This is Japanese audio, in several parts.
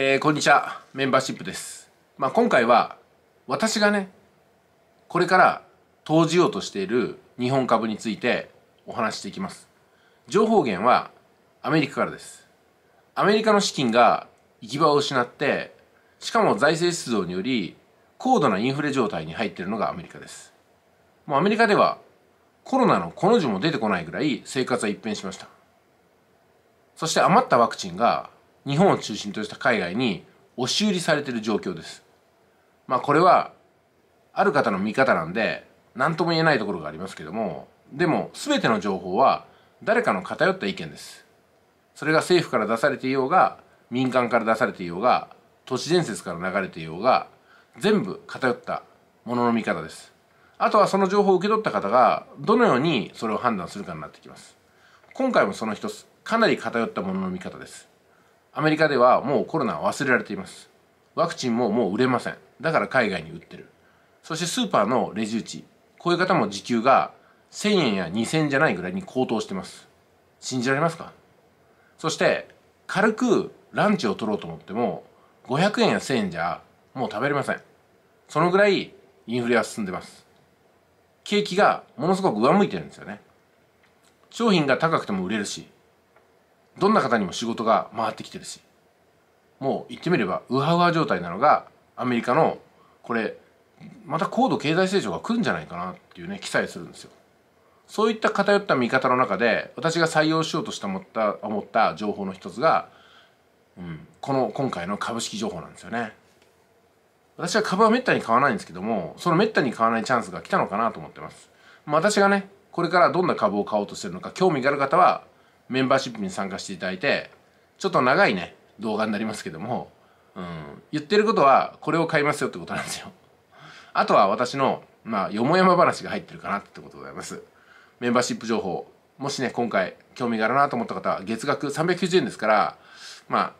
えー、こんにちは。メンバーシップです、まあ、今回は私がねこれから投じようとしている日本株についてお話していきます。情報源はアメリカからです。アメリカの資金が行き場を失ってしかも財政出動により高度なインフレ状態に入っているのがアメリカです。もうアメリカではコロナのこの字も出てこないぐらい生活は一変しました。そして余ったワクチンが日本を中心とした海外に押し売りされてる状況です。まあこれはある方の見方なんで何とも言えないところがありますけどもでも全ての情報は誰かの偏った意見です。それが政府から出されていようが民間から出されていようが都市伝説から流れていようが全部偏ったものの見方です。あとはその情報を受け取った方がどのようにそれを判断するかになってきます。今回もその一つかなり偏ったものの見方です。アメリカではもうコロナは忘れられています。ワクチンももう売れません。だから海外に売ってる。そしてスーパーのレジ打ち。こういう方も時給が1000円や2000円じゃないぐらいに高騰してます。信じられますか？そして軽くランチを取ろうと思っても500円や1000円じゃもう食べれません。そのぐらいインフレは進んでます。景気がものすごく上向いてるんですよね。商品が高くても売れるしどんな方にも仕事が回ってきてるし。もう言ってみればウハウハ状態なのがアメリカのこれまた高度経済成長が来るんじゃないかなっていうね記載するんですよ。そういった偏った見方の中で私が採用しようとして思った思った情報の一つがうん、この今回の株式情報なんですよね。私は株はめったに買わないんですけどもそのめったに買わないチャンスが来たのかなと思ってます、まあ、私がねこれからどんな株を買おうとしてるのか興味がある方はメンバーシップに参加していただいてちょっと長いね動画になりますけども、うん、言ってることはこれを買いますよってことなんですよあとは私のまあよもやま話が入ってるかなってことでございますメンバーシップ情報もしね今回興味があるなと思った方は月額390円ですからまあ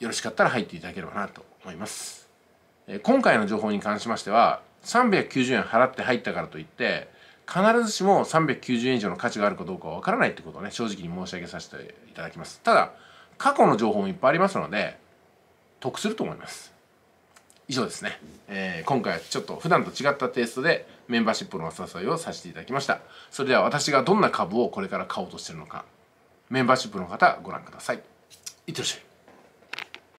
よろしかったら入っていただければなと思います。え今回の情報に関しましては390円払って入ったからといって必ずしも390円以上の価値があるかどうかはわからないってことをね正直に申し上げさせていただきます。ただ過去の情報もいっぱいありますので得すると思います。以上ですね、えー、今回はちょっと普段と違ったテイストでメンバーシップのお誘いをさせていただきましたそれでは私がどんな株をこれから買おうとしてるのかメンバーシップの方ご覧くださいいってらっしゃい